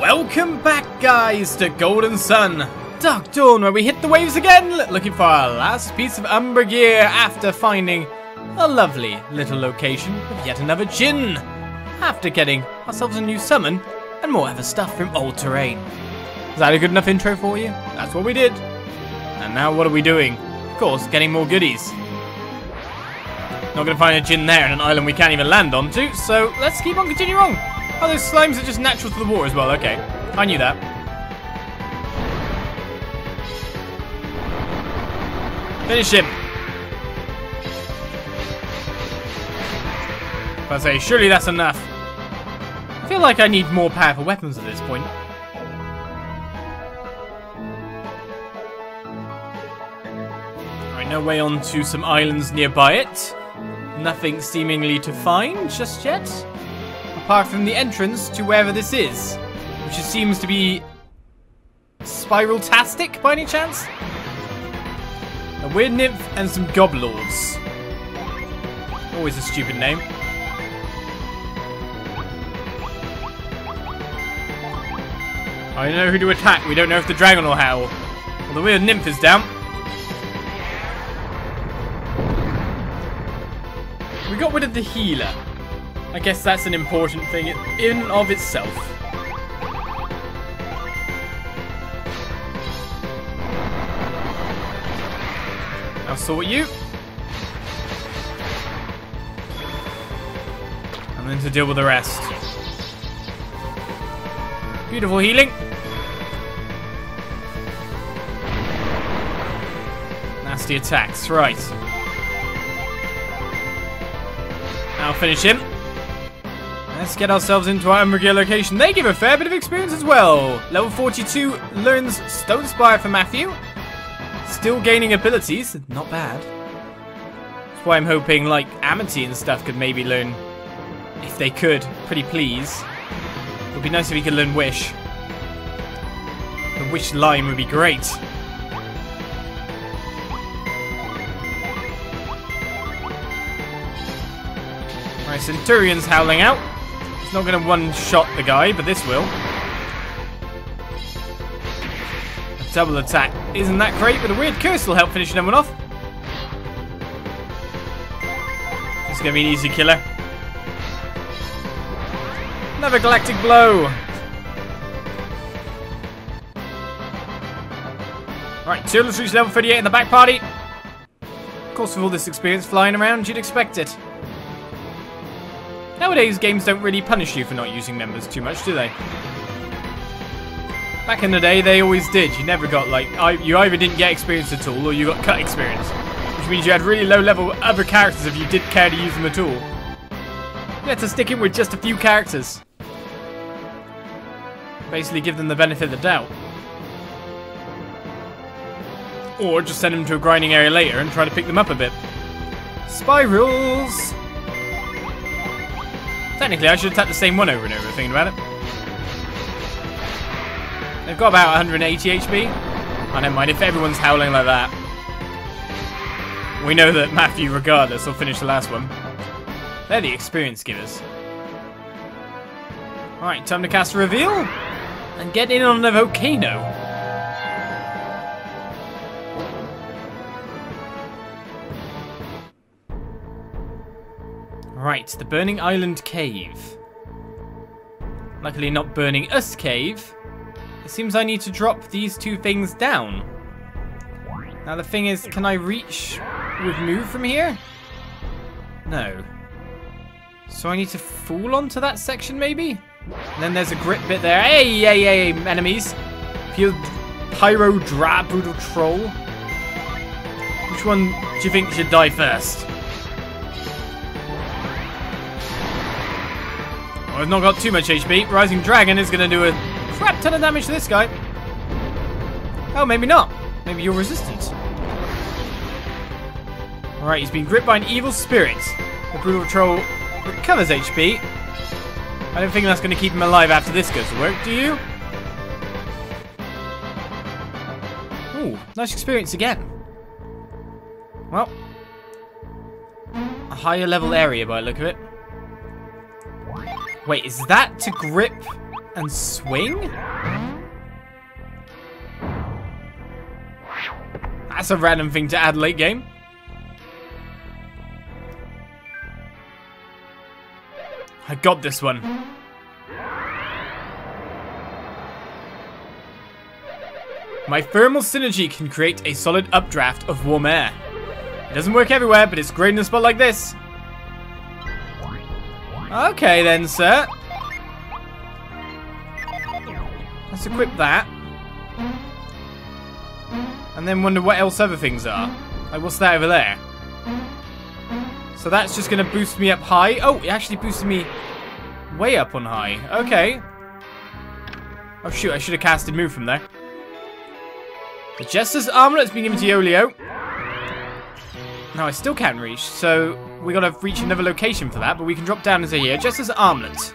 Welcome back, guys, to Golden Sun. Dark Dawn, where we hit the waves again, looking for our last piece of Umbra gear after finding a lovely little location with yet another Djinn. After getting ourselves a new summon and more other stuff from old terrain. Is that a good enough intro for you? That's what we did. And now what are we doing? Of course, getting more goodies. Not to find a Djinn there in an island we can't even land onto, so let's keep on continuing on. Oh, those slimes are just natural to the water as well. Okay, I knew that. Finish him. I say, surely that's enough. I feel like I need more powerful weapons at this point. Alright, no way on to some islands nearby it. Nothing seemingly to find just yet. Apart from the entrance to wherever this is. Which seems to be... Spiral-tastic, by any chance? A weird nymph and some goblords. Always a stupid name. I know who to attack. We don't know if the dragon will howl. Well, the weird nymph is down. We got rid of the healer. I guess that's an important thing in and of itself. I'll sort you. And then to deal with the rest. Beautiful healing. Nasty attacks, right. I'll finish him. Let's get ourselves into our Umbra location. They give a fair bit of experience as well. Level 42 learns Stone Spire for Matthew. Still gaining abilities. Not bad. That's why I'm hoping, like, Amiti and stuff could maybe learn. If they could. Pretty please. It would be nice if he could learn Wish. The Wish line would be great. Right, Centurion's howling out. It's not going to one-shot the guy, but this will. A double attack. Isn't that great? But a weird curse will help finish them off. This is going to be an easy killer. Another galactic blow. Right, Turtles reach level 38 in the back party. Of course, with all this experience flying around, you'd expect it. Nowadays, games don't really punish you for not using members too much, do they? Back in the day, they always did. You never got, like, you either didn't get experience at all, or you got cut experience. Which means you had really low level other characters if you did care to use them at all. To stick in with just a few characters. Basically give them the benefit of the doubt. Or just send them to a grinding area later and try to pick them up a bit. Spirals! Technically, I should attack the same one over and over, thinking about it. They've got about 180 HP. I don't mind if everyone's howling like that. We know that Matthew, regardless, will finish the last one. They're the experience givers. Alright, time to cast a reveal and get in on the volcano. Right, the Burning Island Cave. Luckily not Burning Us Cave. It seems I need to drop these two things down. Now the thing is, can I reach with move from here? No. So I need to fall onto that section maybe? And then there's a grip bit there. Hey, hey, hey, enemies. Pure Pyro Drab Brutal Troll. Which one do you think should die first? I've not got too much HP. Rising Dragon is going to do a crap ton of damage to this guy. Oh, maybe not. Maybe you're resistant. Alright, he's been gripped by an evil spirit. The Brutal Troll recovers HP. I don't think that's going to keep him alive after this goes to work, do you? Ooh, nice experience again. Well, a higher level area by the look of it. Wait, is that to grip and swing? That's a random thing to add late game. I got this one. My thermal Psynergy can create a solid updraft of warm air. It doesn't work everywhere, but it's great in a spot like this. Okay then, sir. Let's equip that. And then wonder what else other things are. Like, what's that over there? So that's just going to boost me up high. Oh, it actually boosted me way up on high. Okay. Oh, shoot. I should have casted move from there. The Jester's Armlet's been given to Eoleo. No, I still can't reach. So we got to reach another location for that. But we can drop down into here. Jester's Armlet.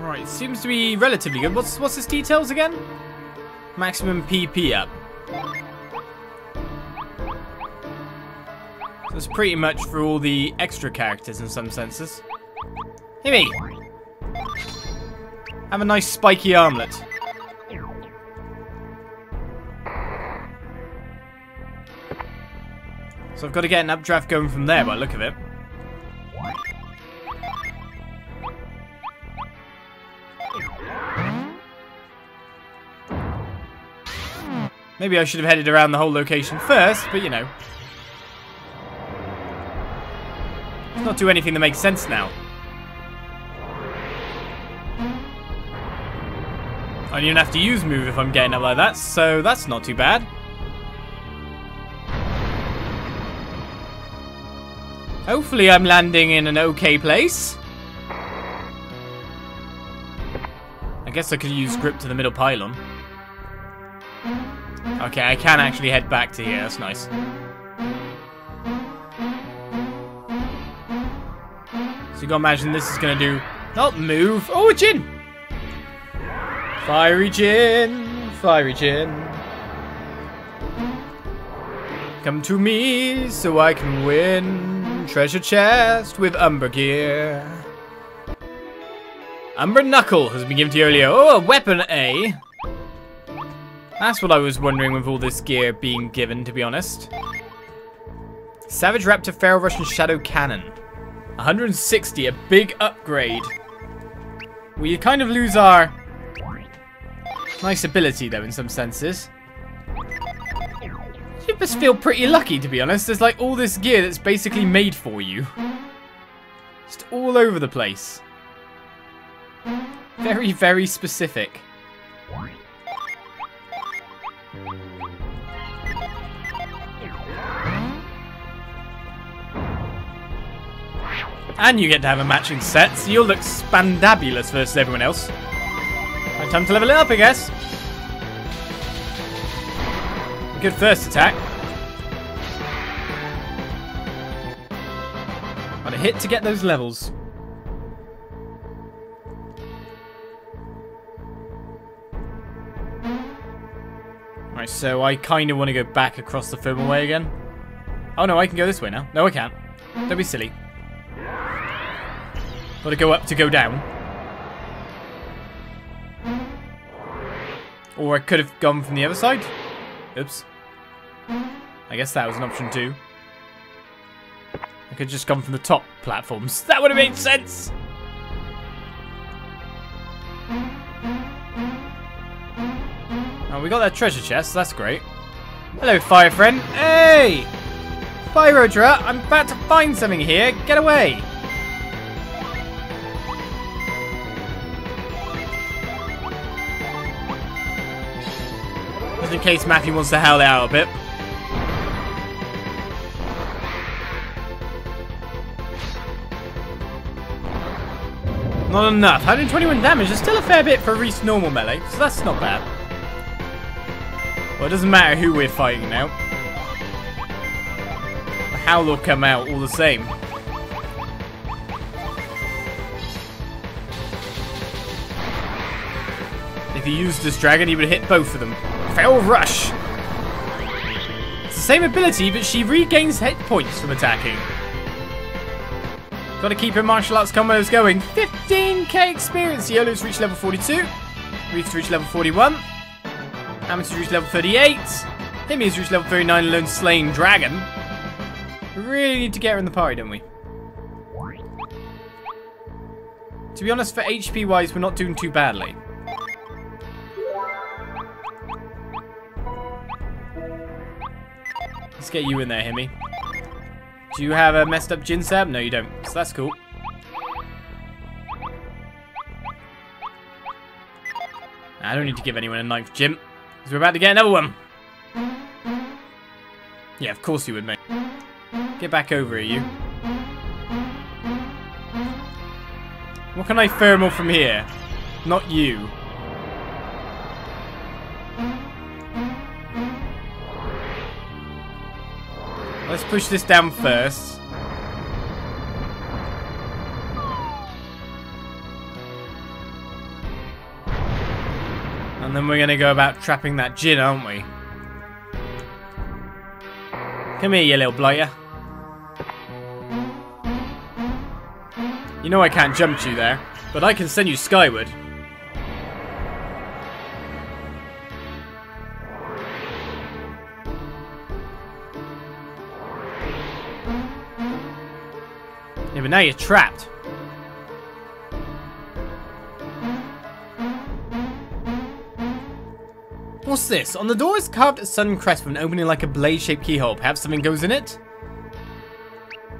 Alright, seems to be relatively good. What's what's his details again? Maximum PP up. So it's pretty much for all the extra characters in some senses. Hey me! Have a nice spiky armlet. So I've got to get an updraft going from there by look of it. Maybe I should have headed around the whole location first, but you know. Let's not do anything that makes sense now. I don't even have to use move if I'm getting up like that, so that's not too bad. Hopefully I'm landing in an okay place. I guess I could use grip to the middle pylon. Okay, I can actually head back to here. That's nice. So you gotta imagine this is gonna do... Not move. Oh, a Djinn! Fiery Djinn, fiery Djinn. Come to me so I can win treasure chest with Umbra gear. Umbra Knuckle has been given to Eoleo. Oh, a weapon eh? That's what I was wondering with all this gear being given, to be honest. Savage Raptor Feral Russian Shadow Cannon. 160, a big upgrade. We kind of lose our nice ability, though, in some senses. You must feel pretty lucky, to be honest. There's like all this gear that's basically made for you. Just all over the place. Very, very specific. And you get to have a matching set, so you'll look spandabulous versus everyone else. Right, time to level it up, I guess. Good first attack. Got a hit to get those levels. Right, so I kind of want to go back across the thermal way again. Oh no, I can go this way now. No, I can't. Don't be silly. Got to go up to go down. Or I could have gone from the other side. Oops. I guess that was an option too. I could just come from the top platforms. That would have made sense! Oh, we got that treasure chest. That's great. Hello, fire friend. Hey! fire Pyrodra, I'm about to find something here. Get away! In case Matthew wants to howl out a bit. Not enough. 121 damage is still a fair bit for Reese normal melee, so that's not bad. Well, it doesn't matter who we're fighting now. The howl will come out all the same. If he used this dragon, he would hit both of them. Feral Rush! It's the same ability, but she regains hit points from attacking. Gotta keep her martial arts combos going. 15k experience. Eoleo's reached level 42. Rief's reached level 41. Amiti's reached level 38. Himi's reached level 39 alone slaying dragon. We really need to get her in the party, don't we? To be honest, for HP wise, we're not doing too badly. Let's get you in there, Himi. Do you have a messed up Jin Sab? No, you don't. So that's cool. I don't need to give anyone a knife, Jim. Because we're about to get another one. Yeah, of course you would, mate. Get back over here, you. What can I thermal from here? Not you. Let's push this down first. And then we're going to go about trapping that Djinn, aren't we? Come here, you little blighter. You know I can't jump you there, but I can send you skyward. But now you're trapped. What's this? On the door is carved a sun crest with an opening like a blade-shaped keyhole. Perhaps something goes in it?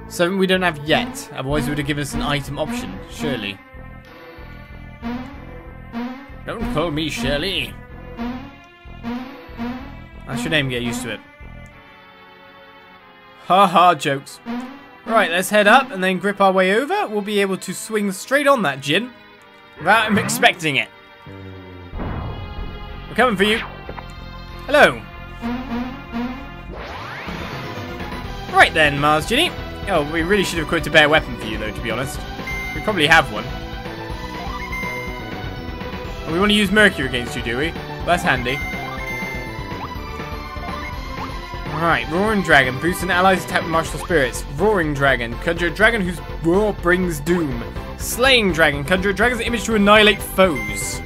Something we don't have yet. Otherwise it would have given us an item option, surely. Don't call me Shirley. That's your name, get used to it. Ha ha, jokes. Right, let's head up and then grip our way over. We'll be able to swing straight on that Djinn without him expecting it. We're coming for you. Hello. Right then, Mars Djinni. Oh, we really should have equipped a better weapon for you, though, to be honest. We probably have one. We want to use Mercury against you, do we? Well, that's handy. Alright, Roaring Dragon. Boosts an ally's attack with martial spirits. Roaring Dragon. Conjure a dragon whose roar brings doom. Slaying Dragon. Conjure a dragon's image to annihilate foes.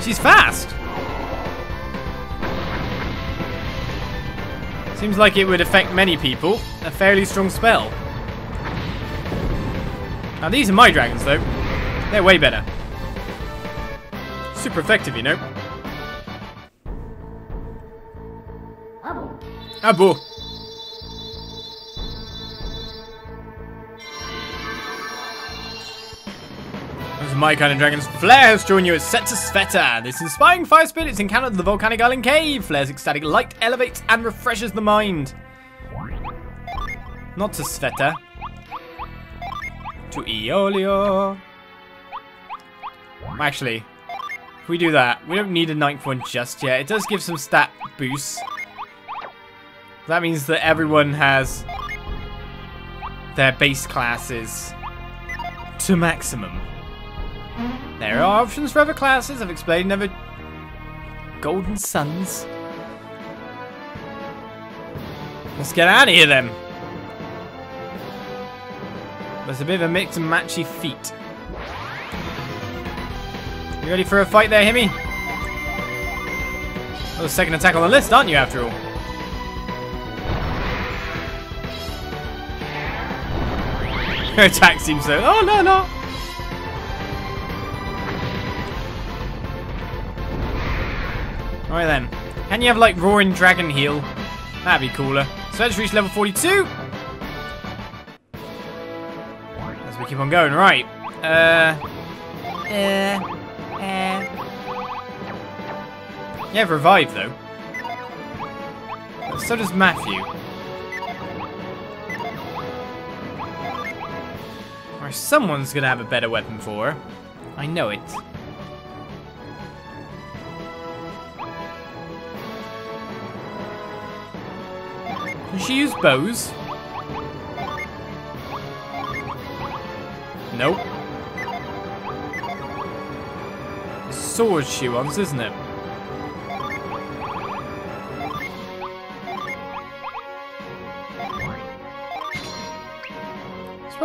She's fast! Seems like it would affect many people. A fairly strong spell. Now these are my dragons though. They're way better. Super effective, you know. Abu. Those are my kind of dragons. Flare has joined you as Setsa Sveta. This inspiring fire spirit is encountered at the volcanic island cave. Flare's ecstatic light elevates and refreshes the mind. Not to Sveta. To Eoleo. Actually, if we do that, we don't need a ninth one just yet. It does give some stat boosts. That means that everyone has their base classes to maximum. There are options for other classes. I've explained other Golden Suns. Let's get out of here then. There's a bit of a mix and matchy feat. You ready for a fight there, Himi? Oh, second attack on the list, aren't you, after all? Her attack seems so... Oh, no, no! Alright then. Can you have like Roaring Dragon heal? That'd be cooler. So let's reach level 42. As we keep on going. Right. Uh. Uh. Uh. Yeah, revive though. So does Matthew. Someone's gonna have a better weapon for her. I know it. Can she use bows? Nope. Sword she wants, isn't it?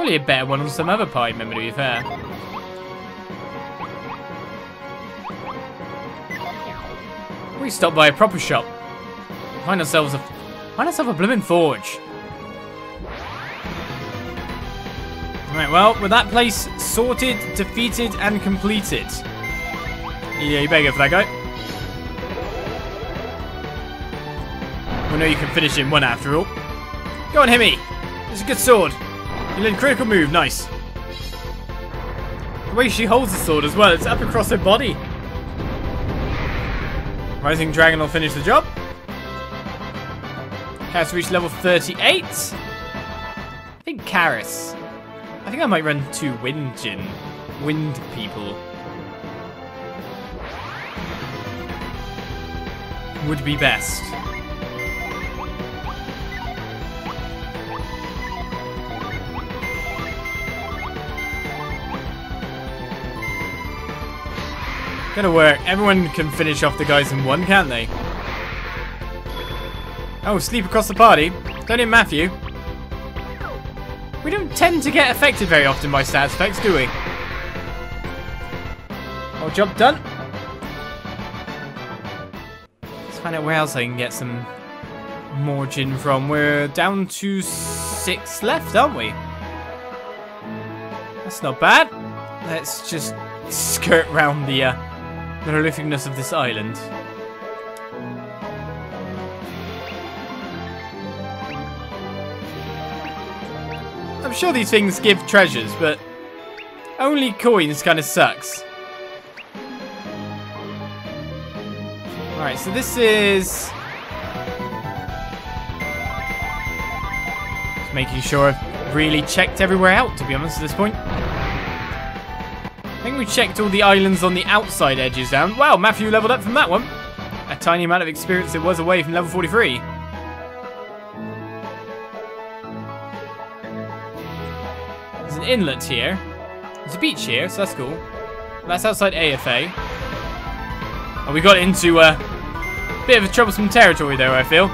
Probably a better one on some other party member, to be fair. We stop by a proper shop. Find ourselves a find ourselves a blooming forge. Right, well, with that place sorted, defeated, and completed. Yeah, you better go for that guy. We know you can finish in one after all. Go on, Himi. It's a good sword. A critical move, nice. The way she holds the sword as well, it's up across her body. Rising Dragon will finish the job. Has reached level 38. I think Karis. I think I might run two Wind Djinn. Wind people. Would be best. Gonna work. Everyone can finish off the guys in one, can't they? Oh, sleep across the party. Don't hit Matthew. We don't tend to get affected very often by stats effects, do we? Oh, job done. Let's find out where else I can get some more Djinn from. We're down to six left, aren't we? That's not bad. Let's just skirt round the uh, the prolificness of this island. I'm sure these things give treasures, but only coins kind of sucks. Alright, so this is... Just making sure I've really checked everywhere out, to be honest, at this point we checked all the islands on the outside edges down. Wow, Matthew leveled up from that one. A tiny amount of experience it was away from level 43. There's an inlet here. There's a beach here, so that's cool. That's outside AFA. And we got into a bit of a troublesome territory though, I feel.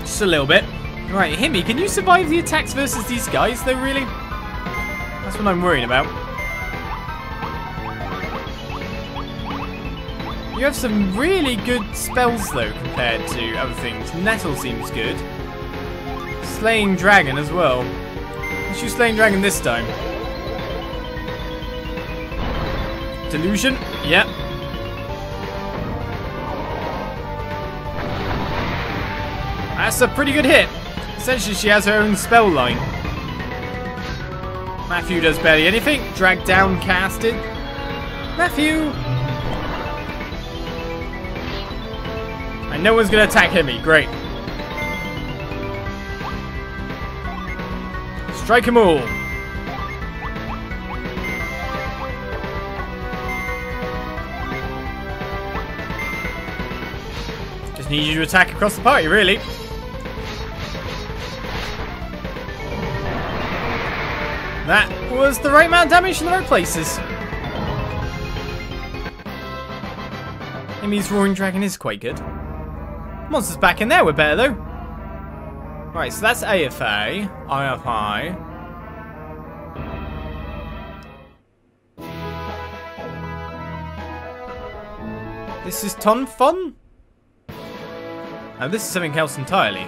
Just a little bit. Right, Himi, can you survive the attacks versus these guys though, really? That's what I'm worried about. You have some really good spells though compared to other things. Nettle seems good. Slaying Dragon as well. Let's use Slaying Dragon this time. Delusion? Yep. That's a pretty good hit. Essentially, she has her own spell line. Matthew does barely anything. Drag down, casted. Matthew! And no one's to attack him. Great. Strike them all. Just need you to attack across the party, really. That was the right amount of damage in the right places. Amy's Roaring Dragon is quite good. Monsters back in there were better though. Right, so that's AFA, IFI. This is Ton Fun? And this is something else entirely.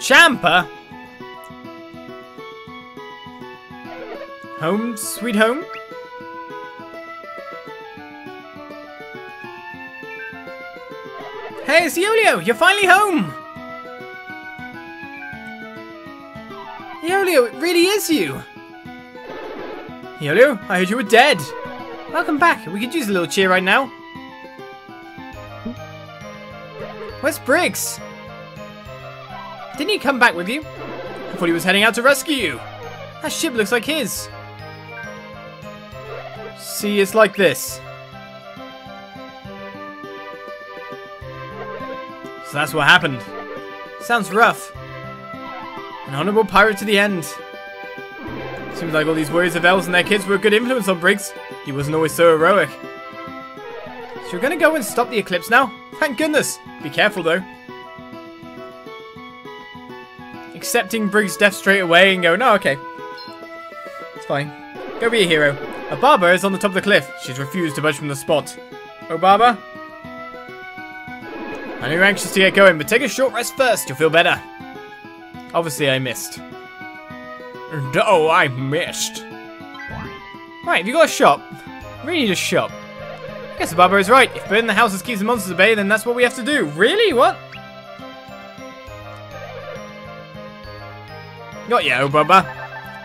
Champa? Home, sweet home? Hey, it's Eoleo! You're finally home! Eoleo, it really is you! Eoleo, I heard you were dead. Welcome back. We could use a little cheer right now. Where's Briggs? Didn't he come back with you? I thought he was heading out to rescue you. That ship looks like his. See, it's like this. So that's what happened. Sounds rough. An honorable pirate to the end. Seems like all these warriors of elves and their kids were a good influence on Briggs. He wasn't always so heroic. So we're gonna go and stop the eclipse now? Thank goodness! Be careful though. Accepting Briggs' death straight away and go, no, okay. It's fine. Go be a hero. Obaba is on the top of the cliff. She's refused to budge from the spot. Oh, barber? I know you're anxious to get going, but take a short rest first. You'll feel better. Obviously, I missed. Oh, I missed. Right, have you got a shop? really need a shop. I guess Obaba is right. If burning the houses keeps the monsters at bay, then that's what we have to do. Really? What? Not yet, oh Bubba.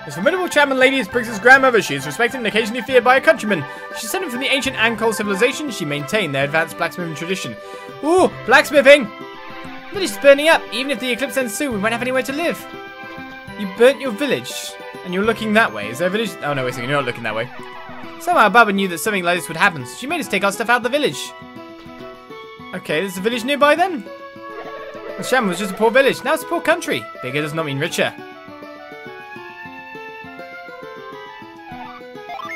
This formidable Chapman lady is Briggs' grandmother. She is respected and occasionally feared by her countrymen. She descended from the ancient Ankohl civilization. She maintained their advanced blacksmithing tradition. Ooh, blacksmithing! The village is burning up. Even if the eclipse ends soon, we won't have anywhere to live. You burnt your village, and you're looking that way. Is there a village? Oh no, wait a second, you're not looking that way. Somehow Baba knew that something like this would happen, so she made us take our stuff out of the village. Okay, there's a village nearby then? The Sham was just a poor village, now it's a poor country. Bigger does not mean richer.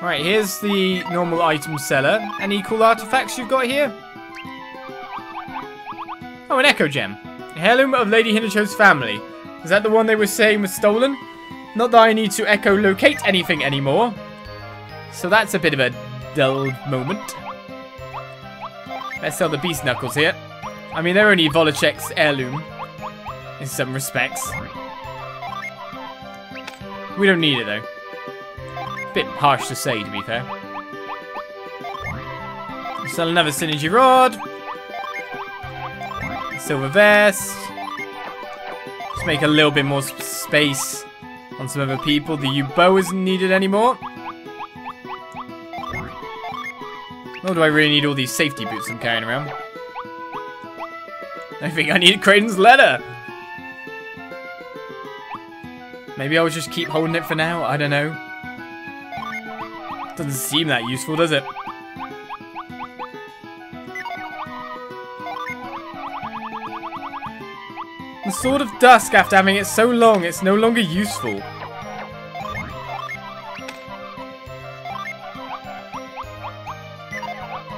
Right, here's the normal item seller. Any cool artifacts you've got here? Oh, an Echo Gem. A heirloom of Lady Hinacho's family. Is that the one they were saying was stolen? Not that I need to echo-locate anything anymore. So that's a bit of a dull moment. Let's sell the Beast Knuckles here. I mean, they're only Wolochek's heirloom. In some respects. We don't need it, though. Bit harsh to say, to be fair. Sell another Psynergy Rod. Silver Vest. Just make a little bit more space on some other people. The U-bow isn't needed anymore. Nor do I really need all these safety boots I'm carrying around. I think I need Kraden's letter. Maybe I'll just keep holding it for now. I don't know. Doesn't seem that useful, does it? The Sword of Dusk, after having it so long, it's no longer useful.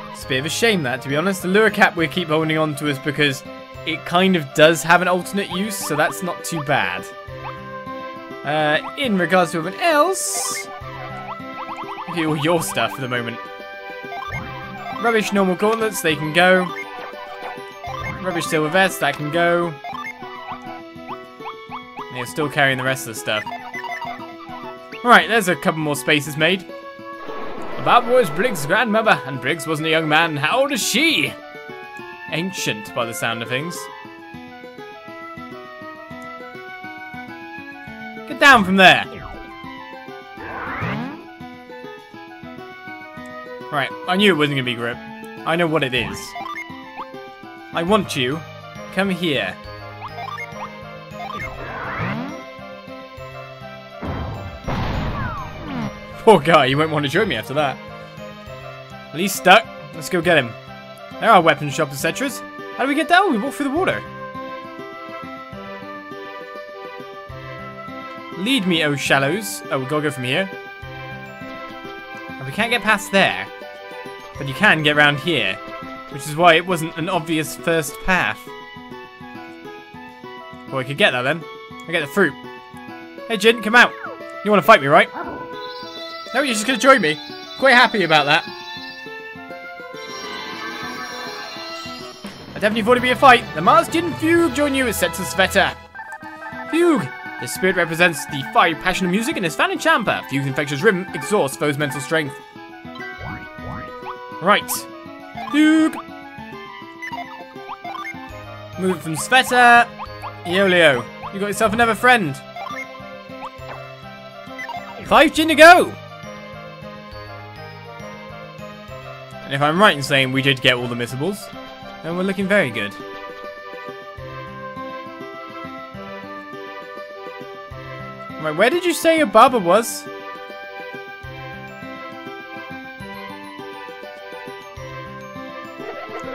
It's a bit of a shame that, to be honest. The lure cap we keep holding on to is because it kind of does have an alternate use, so that's not too bad. Uh, in regards to everyone else... All your stuff for the moment. Rubbish normal gauntlets, they can go. Rubbish silver vest, that can go. They're still carrying the rest of the stuff. Alright, there's a couple more spaces made. Bob was Briggs' grandmother, and Briggs wasn't a young man. How old is she? Ancient, by the sound of things. Get down from there. Right, I knew it wasn't to be grip. I know what it is. I want you. Come here. Poor guy, you won't want to join me after that. Well, he's stuck. Let's go get him. There are weapon shops, etc. How do we get down? We walk through the water. Lead me, oh shallows. Oh, we gotta go from here. we can't get past there. But you can get around here. Which is why it wasn't an obvious first path. Well, we could get that then. I get the fruit. Hey, Djinn, come out. You want to fight me, right? No, you're just going to join me. Quite happy about that. I definitely thought it'd be a fight. The Mars Djinn Fugue join you as Setsu Sveta. Fugue. This spirit represents the fiery passion of music and is found in Champa. Fugue's infectious rhythm exhausts foes' mental strength. Right. Fugue. Move from Sveta. Eoleo, you got yourself another friend. Five Djinn to go. And if I'm right in saying we did get all the missables, then we're looking very good. Right, where did you say your barber was?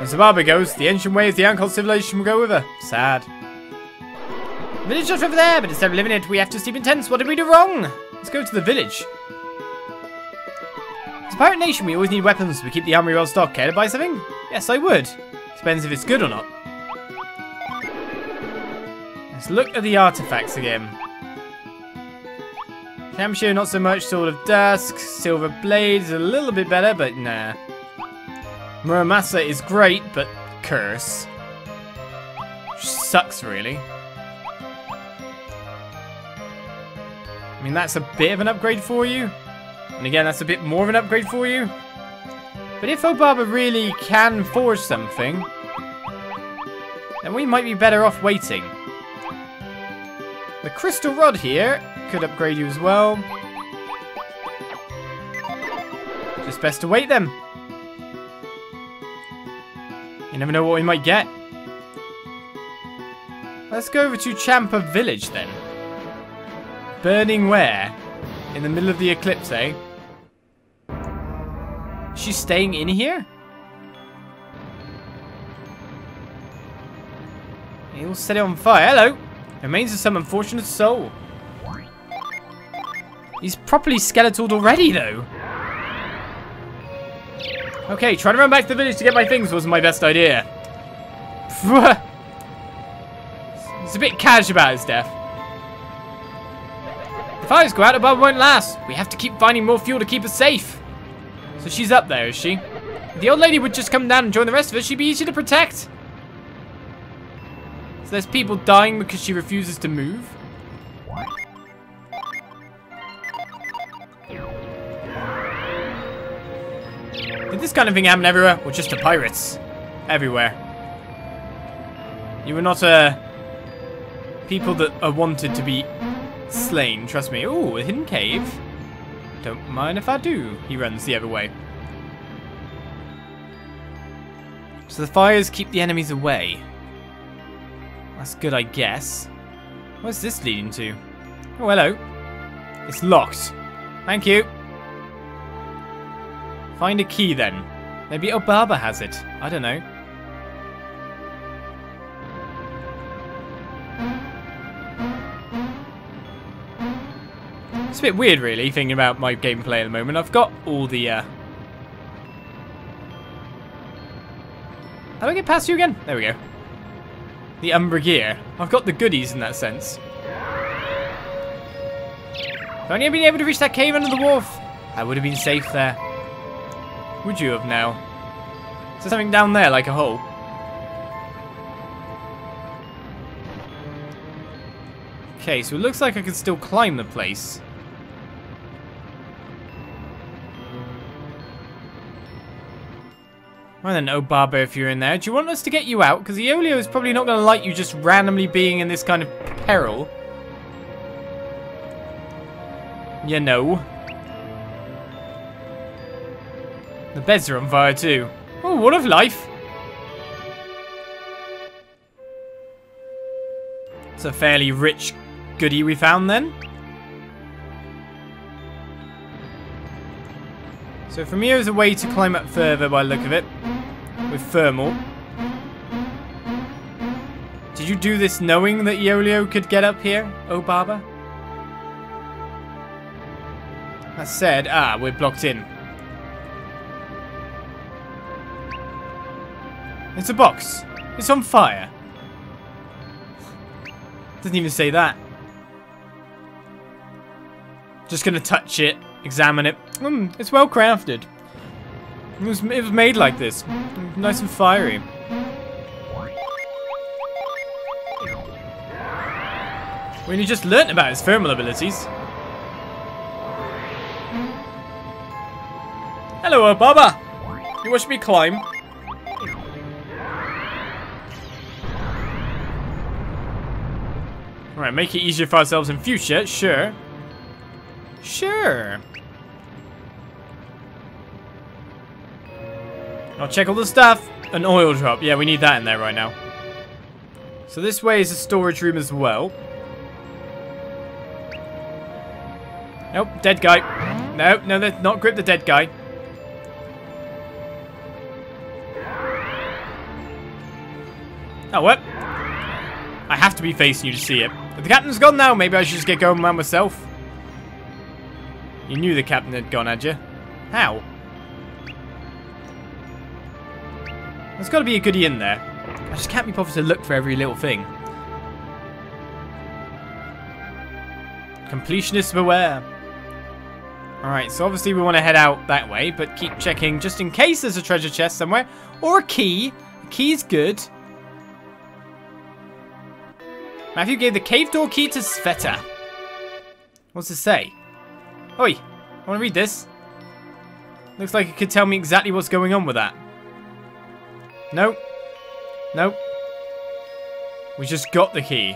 As barber goes, the ancient ways the Ankohl civilization will go with her. Sad. Village just over there, but instead of living it, we have to sleep in tents. What did we do wrong? Let's go to the village. As a pirate nation, we always need weapons. We keep the armory well stocked. Care to buy something? Yes, I would. Depends if it's good or not. Let's look at the artifacts again. Camshire, not so much. Sword of Dusk. Silver Blades, a little bit better, but nah. Muramasa is great, but curse. Sucks, really. I mean, that's a bit of an upgrade for you. And again, that's a bit more of an upgrade for you. But if Obaba really can forge something, then we might be better off waiting. The Crystal Rod here could upgrade you as well. Just best to wait then. You never know what we might get. Let's go over to Champa Village then. Burning where? In the middle of the eclipse, eh? She's staying in here? He'll set it on fire. Hello! Remains of some unfortunate soul. He's properly skeletal already, though. Okay, trying to run back to the village to get my things wasn't my best idea. He's a bit cash about his death. The fires go out, the won't last. We have to keep finding more fuel to keep us safe. So she's up there, is she? If the old lady would just come down and join the rest of us, she'd be easy to protect. So there's people dying because she refuses to move? Did this kind of thing happen everywhere, or just to pirates? Everywhere. You were not, uh, people that are wanted to be slain, trust me. Ooh, a hidden cave. Don't mind if I do. He runs the other way. So the fires keep the enemies away. That's good, I guess. What's this leading to? Oh, hello. It's locked. Thank you. Find a key then. Maybe Obaba has it. I don't know. It's a bit weird, really, thinking about my gameplay at the moment. I've got all the, uh... How do I get past you again? There we go. The Umbra gear. I've got the goodies in that sense. If only I'd been able to reach that cave under the wharf, I would have been safe there. Would you have now? Is there something down there, like a hole? Okay, so it looks like I can still climb the place. Well then, oh, Obaba, if you're in there, do you want us to get you out? Because Eoleo is probably not going to like you just randomly being in this kind of peril. You know. The beds are on fire too. Oh, what of life? It's a fairly rich goodie we found then. So from here is a way to climb up further by look of it with thermal. Did you do this knowing that Eoleo could get up here, Obaba? That said, ah, we're blocked in. It's a box. It's on fire. Doesn't even say that. Just gonna touch it, examine it. Hmm, it's well crafted. It was, it was made like this. Nice and fiery. We only just learnt about his thermal abilities. Hello, Baba. You watch me climb? Make it easier for ourselves in future, sure. Sure. I'll check all the stuff. An oil drop. Yeah, we need that in there right now. So this way is a storage room as well. Nope, dead guy. No, no, not grip the dead guy. Oh, what? I have to be facing you to see it. But the captain's gone now. Maybe I should just get going by myself. You knew the captain had gone, had you? How? There's got to be a goodie in there. I just can't be bothered to look for every little thing. Completionists beware. Alright, so obviously we want to head out that way, but keep checking just in case there's a treasure chest somewhere. Or a key. A key's good. Matthew gave the cave door key to Sveta. What's it say? Oi, I want to read this. Looks like it could tell me exactly what's going on with that. Nope. Nope. We just got the key.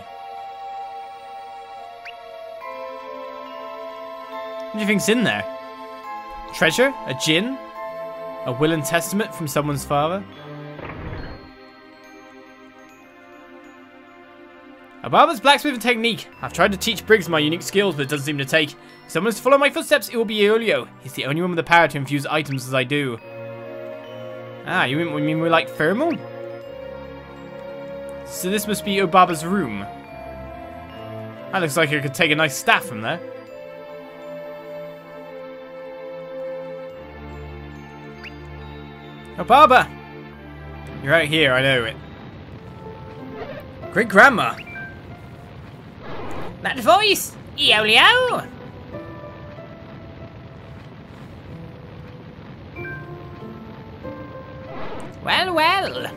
What do you think's in there? Treasure? A Djinn? A will and testament from someone's father? Obaba's blacksmithing technique. I've tried to teach Briggs my unique skills, but it doesn't seem to take. If someone's to follow my footsteps, it will be Eoleo. He's the only one with the power to infuse items as I do. Ah, you mean, you mean we're like thermal? So this must be Obaba's room. That looks like I could take a nice staff from there. Obaba! You're out here, I know it. Great grandma! That voice! Yo-yo! Well, well.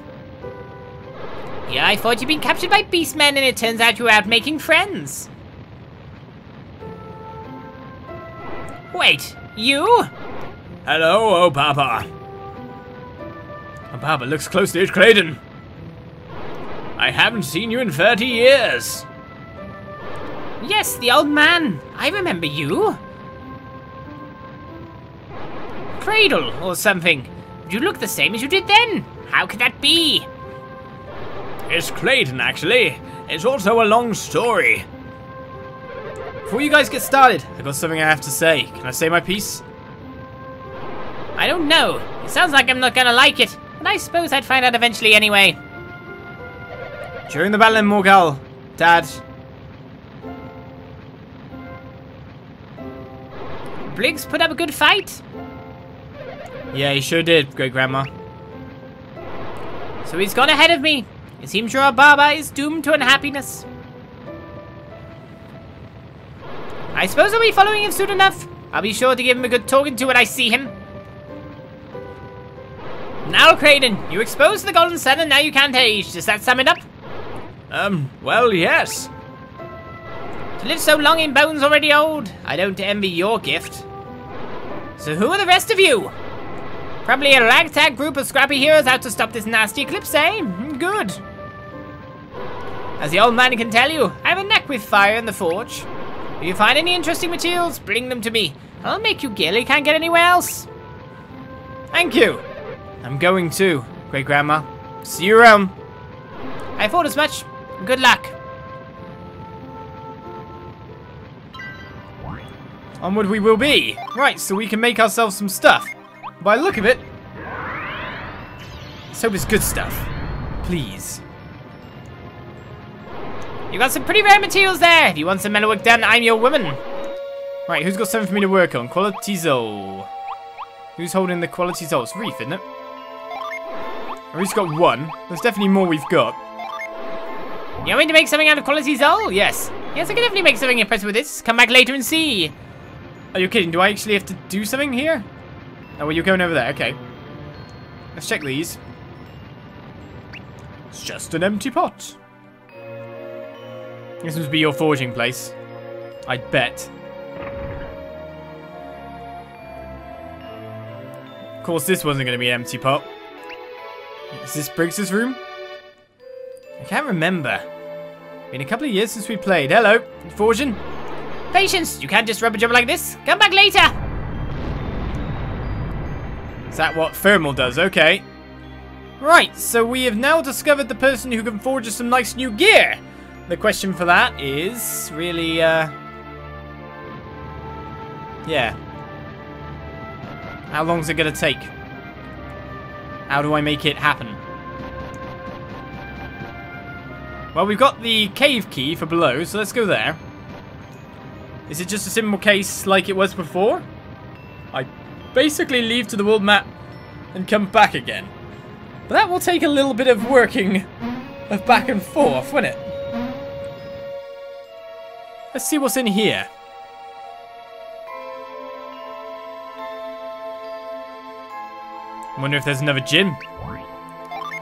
Yeah, I thought you'd been captured by beastmen and it turns out you were out making friends. Wait, you? Hello, oh, Obaba. Obaba oh, looks closely at Kraden. I haven't seen you in 30 years. Yes, the old man. I remember you. Cradle or something. You look the same as you did then. How could that be? It's Kraden, actually. It's also a long story. Before you guys get started, I've got something I have to say. Can I say my piece? I don't know. It sounds like I'm not gonna like it, but I suppose I'd find out eventually anyway. During the battle in Morgal, Dad... Briggs put up a good fight. Yeah, he sure did, Great Grandma. So he's gone ahead of me. It seems your Baba is doomed to unhappiness. I suppose I'll be following him soon enough. I'll be sure to give him a good talking to when I see him. Now, Kraden, you exposed the Golden Sun and now you can't age. Does that sum it up? Um, well, yes. To live so long in bones already old, I don't envy your gift. So who are the rest of you? Probably a ragtag group of scrappy heroes out to stop this nasty eclipse, eh? Good. As the old man can tell you, I have a knack with fire in the forge. If you find any interesting materials, bring them to me. I'll make you gilly you can't get anywhere else. Thank you. I'm going too, Great Grandma. See you around. I thought as much. Good luck. Onward we will be. Right, so we can make ourselves some stuff. By look of it, let's hope it's good stuff. Please. You got some pretty rare materials there. If you want some metal work done, I'm your woman. Right, who's got something for me to work on? Quality Zol. Who's holding the Quality Zol? It's Rief, isn't it? Rief's got one. There's definitely more we've got. You want me to make something out of Quality Zol? Yes. Yes, I can definitely make something impressive with this. Come back later and see. Are you kidding? Do I actually have to do something here? Oh, well, you're going over there. Okay. Let's check these. It's just an empty pot. This must be your forging place. I'd bet. Of course, this wasn't going to be an empty pot. Is this Briggs's room? I can't remember. Been a couple of years since we played. Hello, forging. Patience, you can't just rub a job like this. Come back later. Is that what thermal does? Okay. Right, so we have now discovered the person who can forge us some nice new gear. The question for that is really, uh... Yeah. How long is it to take? How do I make it happen? Well, we've got the cave key for below, so let's go there. Is it just a simple case like it was before? I basically leave to the world map and come back again. But that will take a little bit of working of back and forth, won't it? Let's see what's in here. Wonder if there's another gym.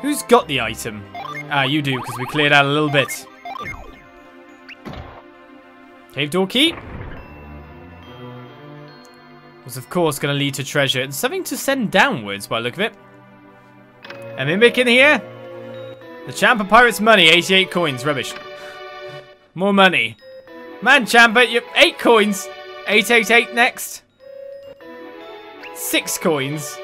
Who's got the item? Ah, you do, because we cleared out a little bit. Cave door key. Was of course going to lead to treasure and something to send downwards by look of it. A mimic in here? The Champa Pirate's money, 88 coins, rubbish. More money. Man, Champa, you eight coins. 888 next. Six coins.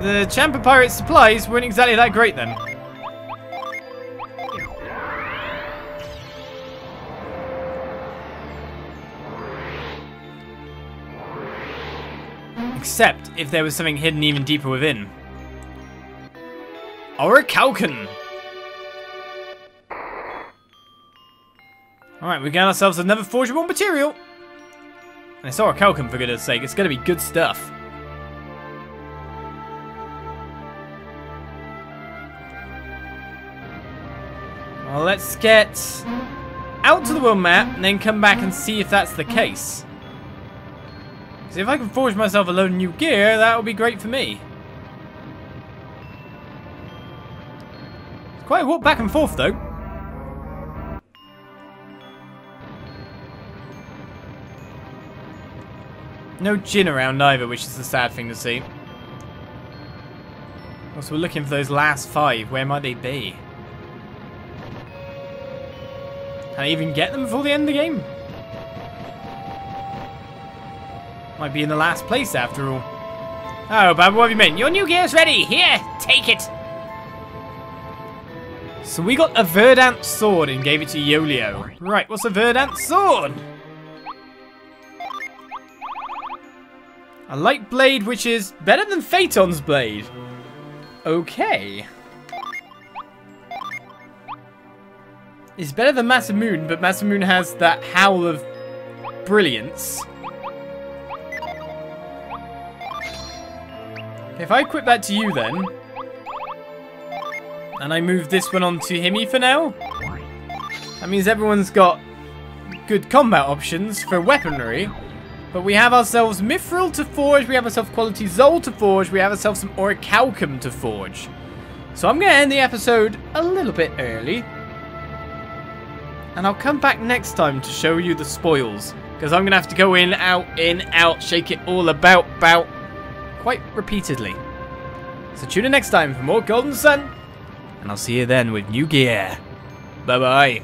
The Champa Pirate supplies weren't exactly that great then. Except if there was something hidden even deeper within. Orichalcum! Alright, we got ourselves another forgeable material. And it's Orichalcum for goodness sake, it's gonna be good stuff. Well, let's get out to the world map and then come back and see if that's the case. See if I can forge myself a load of new gear, that would be great for me. It's quite a walk back and forth though. No Djinn around either, which is the sad thing to see. Also, we're looking for those last five. Where might they be? Can I even get them before the end of the game? Might be in the last place after all. Oh, Bab, what have you meant? Your new gear's ready. Here, take it. So we got a Verdant sword and gave it to Eoleo. Right, what's a Verdant sword? A light blade which is better than Phaeton's blade. Okay. It's better than Masamune, but Masamune has that howl of brilliance. If I equip that to you then, and I move this one on to Himi for now, that means everyone's got good combat options for weaponry, but we have ourselves Mithril to forge, we have ourselves Quality Zol to forge, we have ourselves some Orichalcum to forge. So I'm going to end the episode a little bit early, and I'll come back next time to show you the spoils, because I'm going to have to go in, out, in, out, shake it all about, about, quite repeatedly. So tune in next time for more Golden Sun, and I'll see you then with new gear. Bye bye.